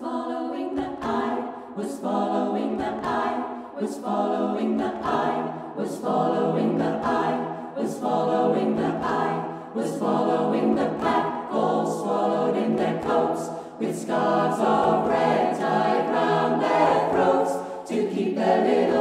following the I, was following the I, was following the I, was following the I, was following the eye, was following the pack, all swallowed in their coats, with scarves of red tied round their throats to keep their little